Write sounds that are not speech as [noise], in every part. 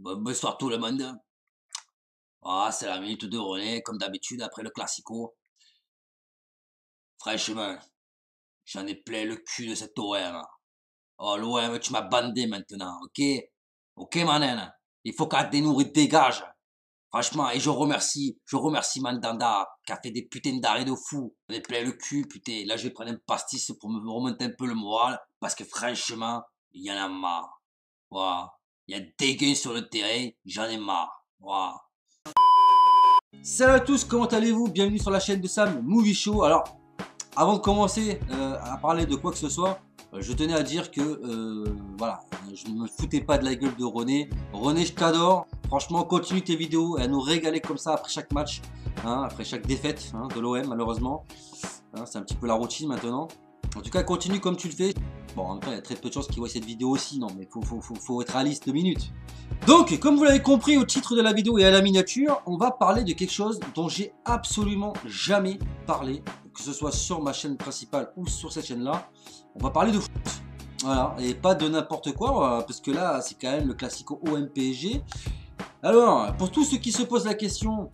bonsoir tout le monde. Ah, c'est la minute de René, comme d'habitude, après le classico. Franchement, j'en ai plein le cul de cet OM. Oh, l'OM, tu m'as bandé maintenant, ok? Ok, manen Il faut qu'Adenoury dégage. Franchement, et je remercie, je remercie Mandanda, qui a fait des putains d'arrêts de fou. J'en ai plein le cul, putain. Là, je vais prendre un pastis pour me remonter un peu le moral, parce que franchement, il y en a marre. Voilà. Il y a des gains sur le terrain, j'en ai marre. Voilà. Salut à tous, comment allez-vous? Bienvenue sur la chaîne de Sam Movie Show. Alors, avant de commencer euh, à parler de quoi que ce soit, euh, je tenais à dire que, euh, voilà, je ne me foutais pas de la gueule de René. René, je t'adore. Franchement, continue tes vidéos et à nous régaler comme ça après chaque match, hein, après chaque défaite hein, de l'OM, malheureusement. Hein, c'est un petit peu la routine maintenant. En tout cas, continue comme tu le fais. Bon, en même temps, il y a très peu de chances qu'ils voient cette vidéo aussi. Non, mais faut, faut, faut, faut être réaliste deux minutes. Donc, comme vous l'avez compris au titre de la vidéo et à la miniature, on va parler de quelque chose dont j'ai absolument jamais parlé, que ce soit sur ma chaîne principale ou sur cette chaîne-là. On va parler de foot. Voilà, et pas de n'importe quoi, parce que là, c'est quand même le classico OM-PSG. Alors, pour tous ceux qui se posent la question,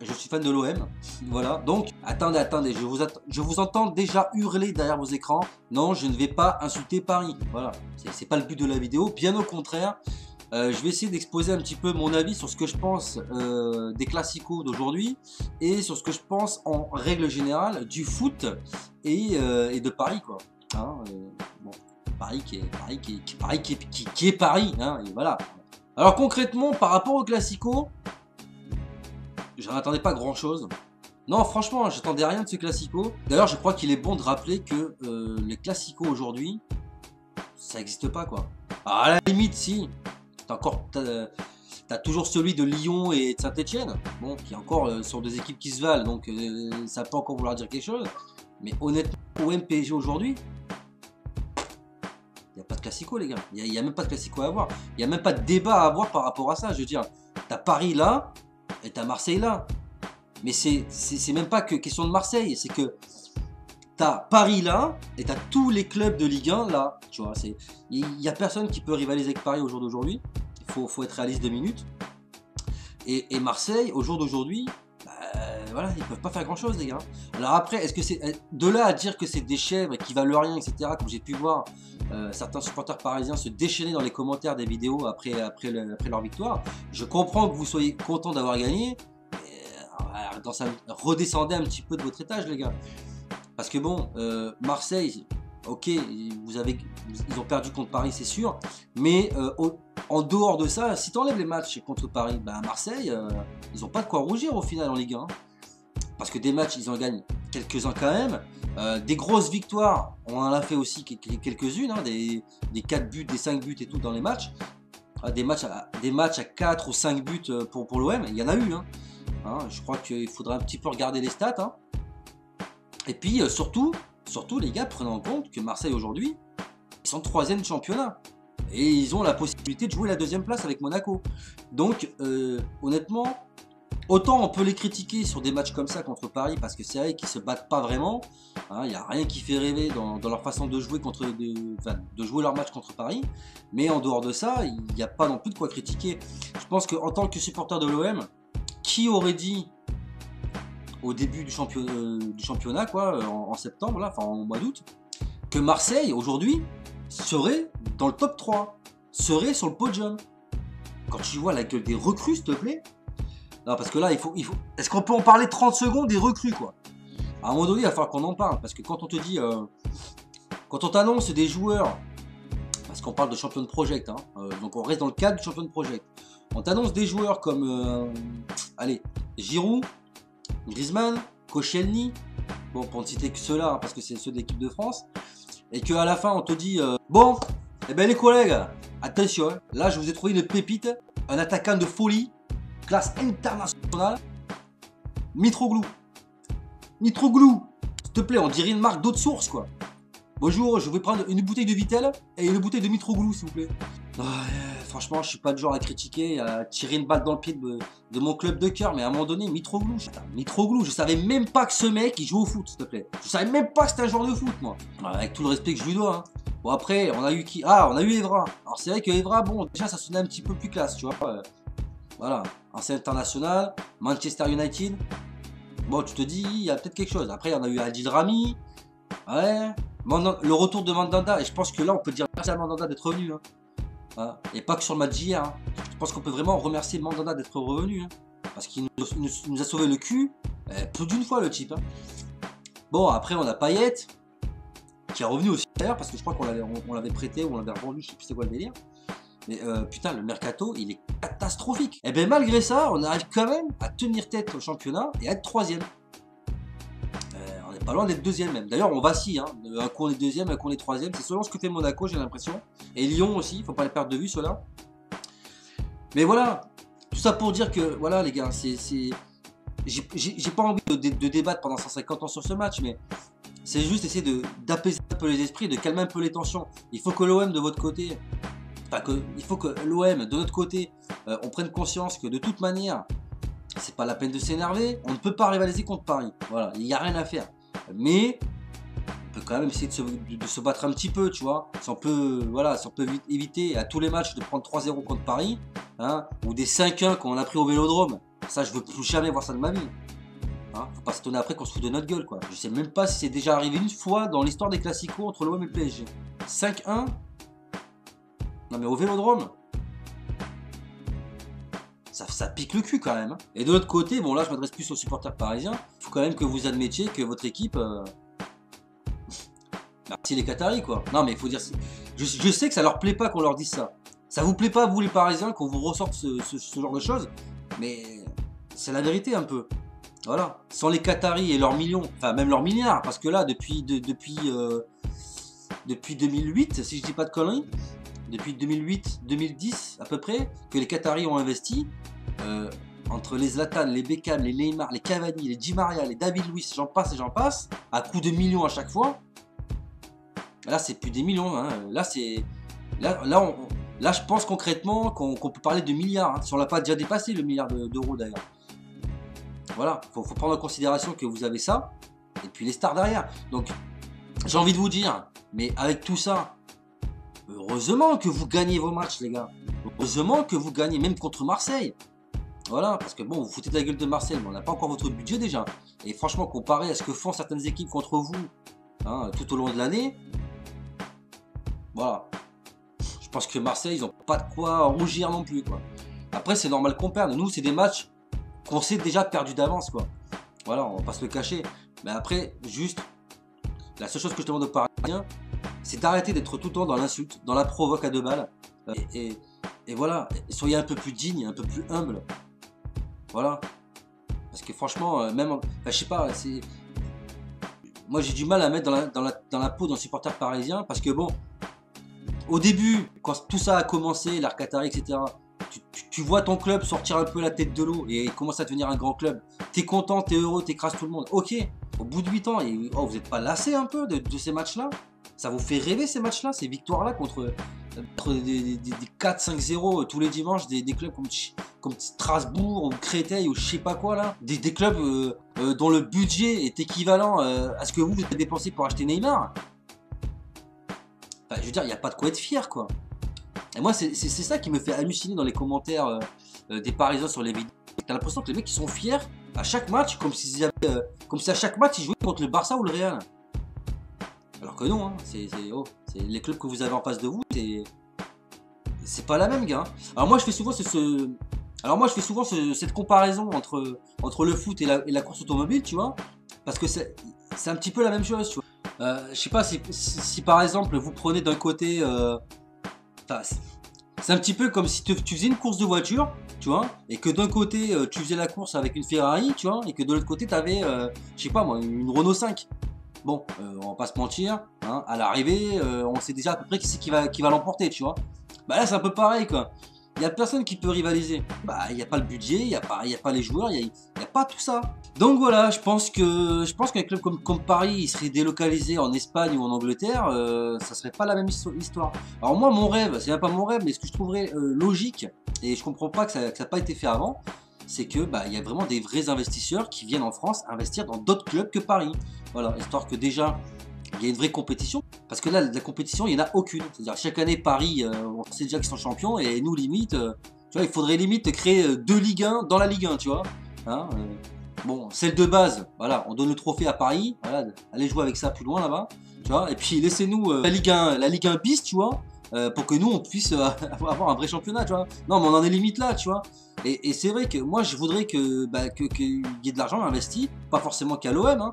je suis fan de l'OM. Voilà. Donc, attendez, attendez. Je vous, entends déjà hurler derrière vos écrans. Non, je ne vais pas insulter Paris. Voilà. C'est pas le but de la vidéo. Bien au contraire. Euh, je vais essayer d'exposer un petit peu mon avis sur ce que je pense euh, des classicos d'aujourd'hui et sur ce que je pense en règle générale du foot et, euh, de Paris. Hein, Paris qui est Paris voilà. Alors concrètement par rapport aux classicos, j'en attendais pas grand chose. Non, franchement, j'attendais rien de ce classico. D'ailleurs, je crois qu'il est bon de rappeler que euh, les classicos aujourd'hui, ça n'existe pas quoi. Alors, à la limite, si. T'as encore, t'as, toujours celui de Lyon et de Saint-Etienne, bon, qui encore euh, sur des équipes qui se valent, donc euh, ça peut encore vouloir dire quelque chose. Mais honnêtement, au MPG aujourd'hui, il n'y a pas de classico, les gars. Il n'y a, a, même pas de classico à avoir. Il n'y a même pas de débat à avoir par rapport à ça. Je veux dire, t'as Paris là, t'as Marseille là. Mais c'est même pas que question de Marseille, c'est que t'as Paris là, et t'as tous les clubs de Ligue 1 là. Tu vois, il n'y a personne qui peut rivaliser avec Paris au jour d'aujourd'hui. Il faut, faut, être réaliste deux minutes. Et, Marseille, au jour d'aujourd'hui, voilà, ils peuvent pas faire grand chose, les gars. Alors après, est-ce que c'est de là à dire que c'est des chèvres qui valent rien, etc. Comme j'ai pu voir euh, certains supporters parisiens se déchaîner dans les commentaires des vidéos après, leur victoire. Je comprends que vous soyez content d'avoir gagné. Euh, redescendez un petit peu de votre étage, les gars. Parce que bon, euh, Marseille, ok, vous avez, ils ont perdu contre Paris, c'est sûr. Mais en dehors de ça, si tu enlèves les matchs contre Paris, ben Marseille, ils n'ont pas de quoi rougir au final en Ligue 1. Parce que des matchs, ils en gagnent quelques-uns quand même. Euh, des grosses victoires, on en a fait aussi quelques-unes, hein, des, 4 buts, des 5 buts et tout dans les matchs. Euh, des, matchs à, des matchs à 4 ou 5 buts euh, pour, pour l'OM, il y en a eu. Hein. Hein, je crois qu'il faudra un petit peu regarder les stats. Et puis surtout, surtout les gars, prenez en compte que Marseille aujourd'hui, ils sont troisième championnat. Et ils ont la possibilité de jouer la deuxième place avec Monaco. Donc honnêtement, Autant on peut les critiquer sur des matchs comme ça contre Paris parce que c'est vrai qu'ils se battent pas vraiment. Il hein, n'y a rien qui fait rêver dans, leur façon de jouer contre de, jouer leur match contre Paris. Mais en dehors de ça, il n'y a pas non plus de quoi critiquer. Je pense qu'en tant que supporter de l'OM, qui aurait dit au début du, euh, championnat, quoi, en, septembre, là, enfin en mois d'août, que Marseille aujourd'hui serait dans le top 3, serait sur le podium. Quand tu vois la gueule des recrues, s'il te plaît, non, parce que là, il faut. Il faut... Est-ce qu'on peut en parler 30 secondes des recrues, quoi? À un moment donné, il va falloir qu'on en parle. Parce que quand on te dit. Euh, quand on t'annonce des joueurs. Parce qu'on parle de champion de project, hein, euh, donc on reste dans le cadre du champion de project. On t'annonce des joueurs comme. Euh, allez, Giroud, Griezmann, Koscielny. Bon, pour ne citer que ceux-là, hein, parce que c'est ceux de l'équipe de France. Et qu'à la fin, on te dit Bon, eh ben les collègues, attention, hein, là je vous ai trouvé une pépite, un attaquant de folie classe internationale, Mitroglou. Mitroglou, s'il te plaît, on dirait une marque d'autres sources, quoi. Bonjour, je vais prendre une bouteille de Vitel et une bouteille de Mitroglou, s'il vous plaît. franchement, je suis pas le genre à critiquer, à tirer une balle dans le pied de, mon club de cœur, mais à un moment donné, Mitroglou, Mitroglou, je savais même pas que ce mec, il joue au foot, s'il te plaît. Je savais même pas que c'était un joueur de foot, moi. Avec tout le respect que je lui dois, hein. Bon après, on a eu qui? Ah, on a eu Evra. Alors c'est vrai que Evra, bon, déjà ça sonnait un petit peu plus classe, tu vois. Euh, voilà, international, Manchester United. Bon, tu te dis, il y a peut-être quelque chose. Après, on a eu Adil Rami. Ouais. Le retour de Mandanda. Et je pense que là, on peut dire merci à Mandanda d'être revenu. Hein. Et pas que sur le match d'hier. Hein. Je pense qu'on peut vraiment remercier Mandanda d'être revenu. Hein. Parce qu'il nous, a sauvé le cul. Eh, plus d'une fois, le type. Bon, après, on a Payet. Qui est revenu aussi d'ailleurs. Parce que je crois qu'on l'avait prêté ou on l'avait revendu. Je sais plus c'est quoi le délire. Mais euh, putain, le mercato, il est catastrophique. Et eh bien malgré ça, on arrive quand même à tenir tête au championnat et à être troisième. Euh, on n'est pas loin d'être deuxième même. D'ailleurs, on vacille. Hein. Un coup on est deuxième, un coup on est troisième. C'est selon ce que fait Monaco, j'ai l'impression. Et Lyon aussi, il faut pas les perdre de vue, ceux-là. Mais voilà, tout ça pour dire que, voilà les gars, c'est... J'ai pas envie de, de, débattre pendant 150 ans sur ce match, mais c'est juste essayer d'apaiser un peu les esprits, de calmer un peu les tensions. Il faut que l'OM de votre côté il faut que l'OM, de notre côté, euh, on prenne conscience que de toute manière, c'est pas la peine de s'énerver. On ne peut pas rivaliser contre Paris. Voilà, il n'y a rien à faire. Mais on peut quand même essayer de se, battre un petit peu, tu vois. Si on peut, voilà, si on peut éviter à tous les matchs de prendre 3-0 contre Paris, hein, ou des 5-1 qu'on a pris au Vélodrome. Ça, je veux plus jamais voir ça de ma vie. Hein, faut pas se tonner après qu'on se fout de notre gueule, quoi. Je sais même pas si c'est déjà arrivé une fois dans l'histoire des classicos entre l'OM et le PSG. 5-1 non mais au vélodrome ça, pique le cul quand même. Hein. Et de l'autre côté, bon là je m'adresse plus aux supporters parisiens, il faut quand même que vous admettiez que votre équipe... Euh... [laughs] Merci les Qataris quoi. Non mais il faut dire... Je, je, sais que ça leur plaît pas qu'on leur dise ça. Ça vous plaît pas vous les parisiens qu'on vous ressorte ce, genre de choses, mais c'est la vérité un peu. Voilà. Sans les Qataris et leurs millions, enfin même leurs milliards, parce que là depuis, depuis, euh, depuis 2008, si je dis pas de conneries, depuis 2008-2010 à peu près, que les Qataris ont investi. Euh, entre les Zlatan, les Beckham, les Neymar, les Cavani, les Di Maria, les David Luiz, j'en passe et j'en passe, à coups de millions à chaque fois. Là, c'est plus des millions. Hein. Là, c'est là, là, là, je pense concrètement qu'on peut parler de milliards. Hein. Si on l'a pas déjà dépassé le milliard d'euros d'ailleurs. Voilà, faut, faut prendre en considération que vous avez ça et puis les stars derrière. Donc, j'ai envie de vous dire, mais avec tout ça, Heureusement que vous gagnez vos matchs, les gars. Heureusement que vous gagnez, même contre Marseille. Voilà, parce que bon, vous foutez de la gueule de Marseille, mais on n'a pas encore votre budget déjà. Et franchement, comparé à ce que font certaines équipes contre vous hein, tout au long de l'année, voilà. Je pense que Marseille, ils n'ont pas de quoi rougir non plus. Quoi. Après, c'est normal qu'on perde. Nous, c'est des matchs qu'on sait déjà perdu d'avance. quoi. Voilà, on va pas se le cacher. Mais après, juste, la seule chose que je demande aux Parisiens, c'est d'arrêter d'être tout le temps dans l'insulte, dans la provoque à deux balles. Et, voilà, soyez un peu plus digne, un peu plus humble. Voilà. Parce que franchement, euh, même, je sais pas, c'est. Moi j'ai du mal à mettre dans la, peau d'un supporter parisien parce que bon, au début, quand tout ça a commencé, l'Arcatari, etc., tu, vois ton club sortir un peu la tête de l'eau et commence à devenir un grand club. T'es content, t'es heureux, t'écrases tout le monde. Ok, au bout de 8 ans, oh, vous n'êtes pas lassé un peu de ces matchs-là? Ça vous fait rêver ces matchs-là, ces victoires-là contre, des, 4-5-0 tous les dimanches, des, clubs comme, Strasbourg ou Créteil ou je sais pas quoi là, des, clubs euh, euh, dont le budget est équivalent euh, à ce que vous, avez dépensé pour acheter Neymar? je veux dire, il n'y a pas de quoi être fier quoi. Et moi, c'est ça qui me fait halluciner dans les commentaires des Parisiens sur les vidéos. T'as l'impression que les mecs ils sont fiers à chaque match, comme comme si à chaque match ils jouaient contre le Barça ou le Real. Alors que non, hein, oh, c'est les clubs que vous avez en face de vous, c'est pas la même gars. Alors moi je fais souvent ce, alors moi je fais souvent cette comparaison entre, entre le foot et la, course automobile, tu vois, parce que c'est un petit peu la même chose, tu vois. Euh, je sais pas si, par exemple vous prenez d'un côté, euh, c'est un petit peu comme si tu, faisais une course de voiture, tu vois, et que d'un côté euh, tu faisais la course avec une Ferrari, tu vois, et que de l'autre côté tu avais, je sais pas moi, une Renault 5. Bon, euh, on va pas se mentir, hein, à l'arrivée, euh, on sait déjà à peu près qui c'est qui va, l'emporter, tu vois. Bah là, c'est un peu pareil, quoi. Il n'y a personne qui peut rivaliser. Bah, il n'y a pas le budget, il n'y a, pas, a pas les joueurs, il n'y a, pas tout ça. Donc voilà, je pense que je qu'un club comme, comme, Paris, il serait délocalisé en Espagne ou en Angleterre, euh, ça serait pas la même histoire. Alors moi, mon rêve, c'est même pas mon rêve, mais ce que je trouverais euh, logique, et je comprends pas que ça n'a pas été fait avant, c'est que bah, il y a vraiment des vrais investisseurs qui viennent en France investir dans d'autres clubs que Paris. Voilà, histoire que déjà il y a une vraie compétition. Parce que là, la compétition, il n'y en a aucune. C'est-à-dire, chaque année, Paris, euh, on sait déjà qu'ils sont champions, et nous, limite, euh, tu vois, il faudrait limite créer euh, deux Ligue 1 dans la Ligue 1, tu vois. Hein, bon, celle de base, voilà, on donne le trophée à Paris, allez jouer avec ça plus loin là-bas, tu vois. Et puis, laissez-nous la Ligue 1, la Ligue 1 bis, tu vois. pour que nous on puisse [laughs] avoir un vrai championnat, tu vois. Non, mais on en est limite là, tu vois. Et, c'est vrai que moi je voudrais que bah, qu'il y ait de l'argent investi, pas forcément qu'à l'OM, hein,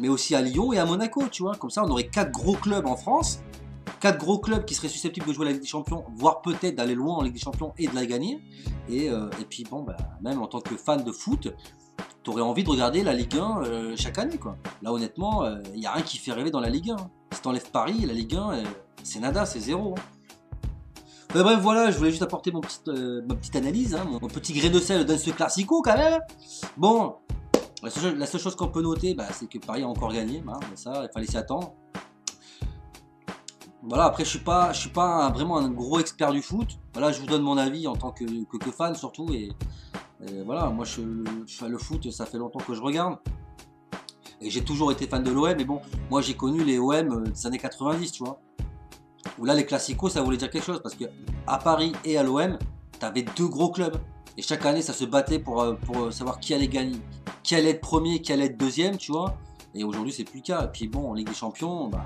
mais aussi à Lyon et à Monaco, tu vois. Comme ça, on aurait quatre gros clubs en France, quatre gros clubs qui seraient susceptibles de jouer la Ligue des Champions, voire peut-être d'aller loin en Ligue des Champions et de la gagner. Et, euh, puis, bon, bah, même en tant que fan de foot, tu aurais envie de regarder la Ligue 1 euh, chaque année, quoi. Là, honnêtement, il euh, n'y a rien qui fait rêver dans la Ligue 1. Si t'enlèves Paris, la Ligue 1, c'est nada, c'est zéro. Hein. bref, voilà, je voulais juste apporter mon ma petite analyse, hein, mon, petit grain de sel dans ce classico quand même. Bon, la seule, chose qu'on peut noter, bah, c'est que Paris a encore gagné. Hein, ça, il fallait s'y attendre. Voilà, après, je suis pas, je suis pas vraiment un gros expert du foot. Voilà, je vous donne mon avis en tant que, fan surtout. Et, voilà, moi, je, le foot, ça fait longtemps que je regarde. Et j'ai toujours été fan de l'OM. Mais bon, moi, j'ai connu les OM euh, des années 90, tu vois. Où là, les classicos, ça voulait dire quelque chose. Parce que à Paris et à l'OM, tu avais deux gros clubs. Et chaque année, ça se battait pour, euh, pour savoir qui allait gagner, qui allait premier, qui allait être deuxième, tu vois. Et aujourd'hui, c'est plus le cas. Et puis bon, en Ligue des Champions, bah,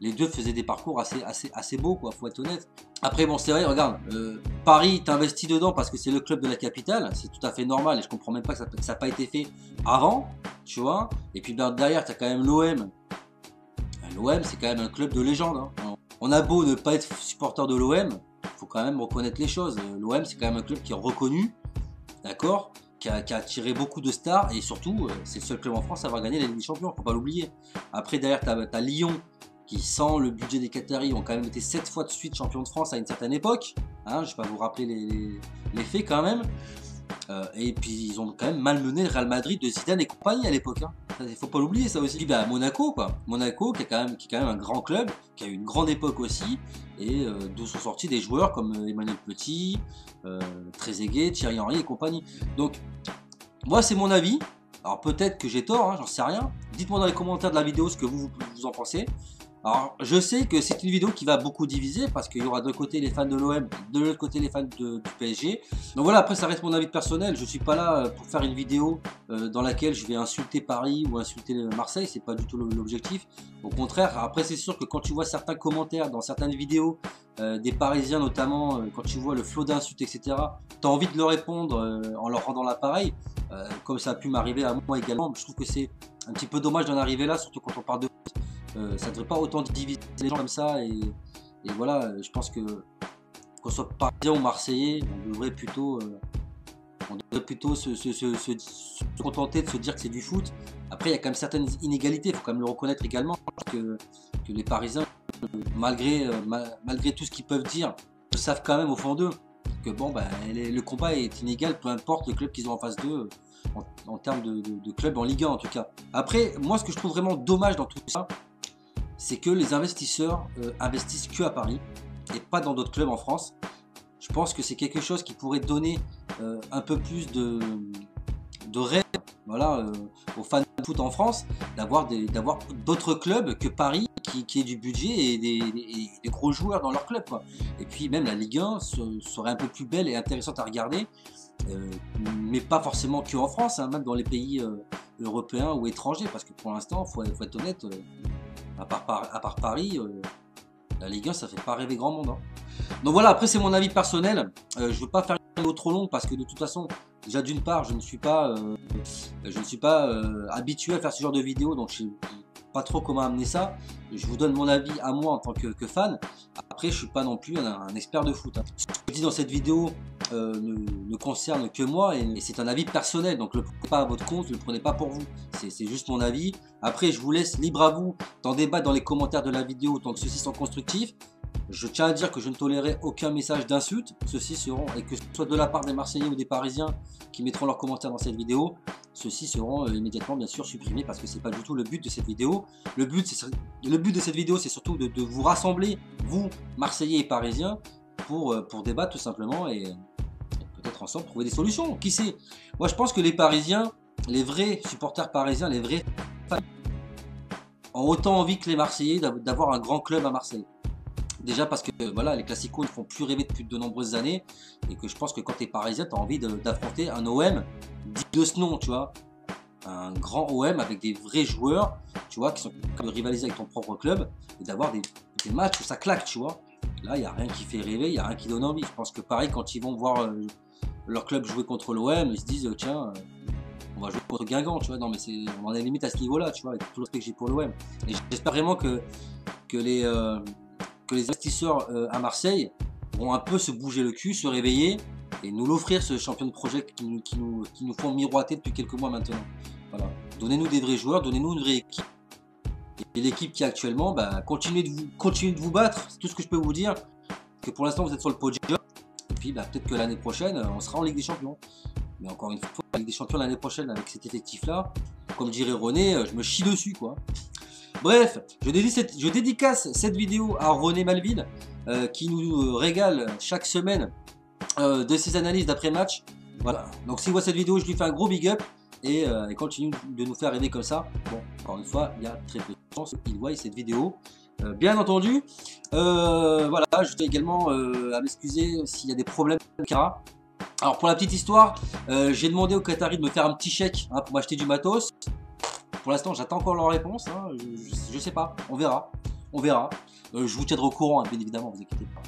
les deux faisaient des parcours assez, assez, assez beaux, quoi, faut être honnête. Après, bon, c'est vrai, regarde, euh, Paris, t'investis dedans parce que c'est le club de la capitale, c'est tout à fait normal et je comprends même pas que ça n'a pas été fait avant, tu vois. Et puis ben, derrière, t'as quand même l'OM. L'OM, c'est quand même un club de légende. Hein. On a beau ne pas être supporter de l'OM, faut quand même reconnaître les choses. L'OM, c'est quand même un club qui est reconnu, d'accord qui a, attiré beaucoup de stars et surtout, euh, c'est le seul club en France à avoir gagné la Ligue des Champions, faut pas l'oublier. Après, derrière, tu as, Lyon qui, sans le budget des Qataris, ont quand même été 7 fois de suite champion de France à une certaine époque. Hein, je vais pas vous rappeler les, faits quand même. Euh, et puis ils ont quand même malmené le Real Madrid de Zidane et compagnie à l'époque. Hein. Il faut pas l'oublier ça aussi. Bah, Monaco quoi. Monaco qui est, quand même, qui est quand même un grand club, qui a eu une grande époque aussi, et euh, d'où sont sortis des joueurs comme euh, Emmanuel Petit, euh, Trezeguet, Thierry Henry et compagnie. Donc moi c'est mon avis. Alors peut-être que j'ai tort, hein, j'en sais rien. Dites-moi dans les commentaires de la vidéo ce que vous, vous en pensez. Alors, je sais que c'est une vidéo qui va beaucoup diviser parce qu'il y aura de côté les fans de l'OM, de l'autre côté les fans du PSG. Donc voilà, après ça reste mon avis personnel. Je suis pas là euh, pour faire une vidéo euh, dans laquelle je vais insulter Paris ou insulter Marseille. C'est pas du tout l'objectif. Au contraire, après c'est sûr que quand tu vois certains commentaires dans certaines vidéos euh, des Parisiens notamment, quand tu vois le flot d'insultes, etc., tu as envie de leur répondre en leur rendant l'appareil, comme ça a pu m'arriver à moi également. Je trouve que c'est un petit peu dommage d'en arriver là, surtout quand on parle de euh, ça ne devrait pas autant diviser les gens comme ça. Et, voilà, je pense que qu'on soit parisien ou marseillais, on devrait plutôt, euh, on devrait plutôt se, contenter de se dire que c'est du foot. Après, il y a quand même certaines inégalités, il faut quand même le reconnaître également, que, que les Parisiens, malgré, euh, malgré tout ce qu'ils peuvent dire, savent quand même au fond d'eux que bon, bah, le combat est inégal, peu importe le club qu'ils ont en face d'eux, en, termes de, de, club en Ligue 1 en tout cas. Après, moi, ce que je trouve vraiment dommage dans tout ça, c'est que les investisseurs euh, investissent que à Paris et pas dans d'autres clubs en France. Je pense que c'est quelque chose qui pourrait donner euh, un peu plus de, rêve voilà, euh, aux fans de foot en France d'avoir d'autres clubs que Paris qui, qui aient du budget et des, gros joueurs dans leur club. Et puis même la Ligue 1 serait un peu plus belle et intéressante à regarder, mais pas forcément que en France, hein, même dans les pays européens ou étrangers, parce que pour l'instant, il faut, être honnête, à part, Paris, euh, la Ligue 1, ça fait pas rêver grand monde. Hein. Donc voilà, après c'est mon avis personnel. Euh, je veux pas faire une trop long parce que de toute façon, déjà d'une part, je ne suis pas, euh, je ne suis pas habitué à faire ce genre de vidéo, donc je sais pas trop comment amener ça. Je vous donne mon avis à moi en tant que, fan. Après, je suis pas non plus un, expert de foot. Hein. Ce que je dis dans cette vidéo ne, concerne que moi et, c'est un avis personnel. Donc le prenez pas à votre compte, ne le prenez pas pour vous. C'est juste mon avis. Après, je vous laisse libre à vous d'en débattre dans les commentaires de la vidéo tant que ceux-ci sont constructifs. Je tiens à dire que je ne tolérerai aucun message d'insulte. Ceux-ci seront, et que ce soit de la part des Marseillais ou des Parisiens qui mettront leurs commentaires dans cette vidéo, ceux-ci seront euh, immédiatement bien sûr supprimés parce que c'est pas du tout le but de cette vidéo. Le but, le but de cette vidéo, c'est surtout de, vous rassembler, vous, Marseillais et Parisiens, pour, euh, pour débattre tout simplement et, ensemble trouver des solutions. Qui sait? Moi, je pense que les Parisiens, les vrais supporters parisiens, les vrais ont autant envie que les Marseillais d'avoir un grand club à Marseille. Déjà parce que voilà, les classicos ne font plus rêver depuis de nombreuses années et que je pense que quand tu es parisien, tu as envie d'affronter un OM de ce nom, tu vois. Un grand OM avec des vrais joueurs, tu vois, qui sont capables de rivaliser avec ton propre club et d'avoir des, matchs où ça claque, tu vois. Là, il n'y a rien qui fait rêver, il n'y a rien qui donne envie. Je pense que pareil, quand ils vont voir euh, leur club jouer contre l'OM, ils se disent, tiens, euh, on va jouer contre Guingamp, tu vois. Non, mais c'est, on en est limite à ce niveau-là, tu vois, avec tout le respect que j'ai pour l'OM. Et j'espère vraiment que, que les. Euh, que les investisseurs euh, à Marseille vont un peu se bouger le cul, se réveiller et nous l'offrir ce champion de projet qui nous, qui, nous, qui nous font miroiter depuis quelques mois maintenant. Voilà. Donnez-nous des vrais joueurs, donnez-nous une vraie équipe. Et l'équipe qui est actuellement, bah, continuez, de vous, continuez de vous battre, c'est tout ce que je peux vous dire. Que pour l'instant vous êtes sur le podium. Et bah, peut-être que l'année prochaine, on sera en Ligue des Champions. Mais encore une fois, Ligue des Champions l'année prochaine avec cet effectif-là, comme dirait René, je me chie dessus quoi. Bref, je, dédicace cette vidéo à René Malville, euh, qui nous euh, régale chaque semaine euh, de ses analyses d'après-match. Voilà, donc s'il voit cette vidéo, je lui fais un gros big up et il continue de nous faire rêver comme ça. Bon, encore une fois, il y a très peu de chance qu'il voit cette vidéo. Bien entendu, voilà, je tiens également à m'excuser s'il y a des problèmes Alors pour la petite histoire, j'ai demandé au Qatari de me faire un petit chèque hein, pour m'acheter du matos. Pour l'instant, j'attends encore leur réponse. Hein. Je, sais pas. On verra. On verra. Euh, je vous tiendrai au courant, hein, bien évidemment, vous inquiétez pas.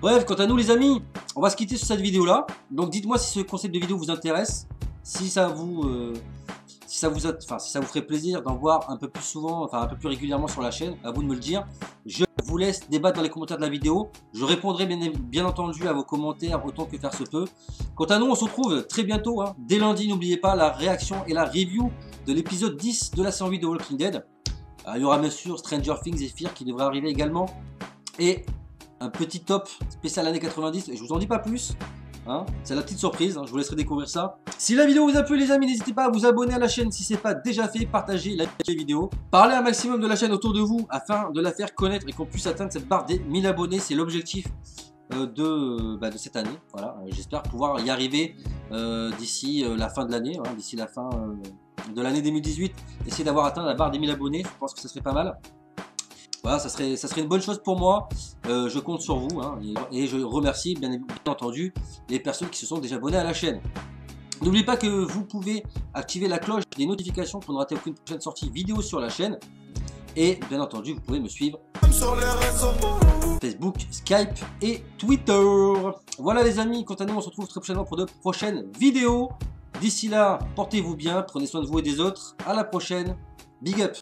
Bref, quant à nous, les amis, on va se quitter sur cette vidéo-là. Donc, dites-moi si ce concept de vidéo vous intéresse. Si ça vous. Si ça vous, ferait plaisir d'en voir un peu plus souvent, enfin un peu plus régulièrement sur la chaîne, à vous de me le dire. Je vous laisse débattre dans les commentaires de la vidéo. Je répondrai bien, entendu à vos commentaires autant que faire se peut. Quant à nous, on se retrouve très bientôt. Hein. Dès lundi, n'oubliez pas la réaction et la review de l'épisode 10 de la série de Walking Dead. Euh, il y aura bien sûr Stranger Things et Fear qui devrait arriver également. Et un petit top spécial année 90. Et je vous en dis pas plus. Hein. c'est la petite surprise, hein. je vous laisserai découvrir ça. Si la vidéo vous a plu les amis, n'hésitez pas à vous abonner à la chaîne si ce n'est pas déjà fait, partagez, la vidéo. Parlez un maximum de la chaîne autour de vous afin de la faire connaître et qu'on puisse atteindre cette barre des 1000 abonnés, c'est l'objectif euh, de, bah, de cette année. Voilà, euh, j'espère pouvoir y arriver d'ici la fin de l'année, hein, d'ici la fin de l'année 2018, essayer d'avoir atteint la barre des 1000 abonnés. Je pense que ça serait pas mal. Voilà, ça serait, ça serait une bonne chose pour moi. Euh, je compte sur vous hein, et, je remercie bien, entendu les personnes qui se sont déjà abonnées à la chaîne. N'oubliez pas que vous pouvez activer la cloche des notifications pour ne rater aucune prochaine sortie vidéo sur la chaîne. Et bien entendu, vous pouvez me suivre sur les réseaux. Facebook, Skype et Twitter. Voilà les amis, quant à nous, on se retrouve très prochainement pour de prochaines vidéos. D'ici là, portez-vous bien, prenez soin de vous et des autres. À la prochaine. Big up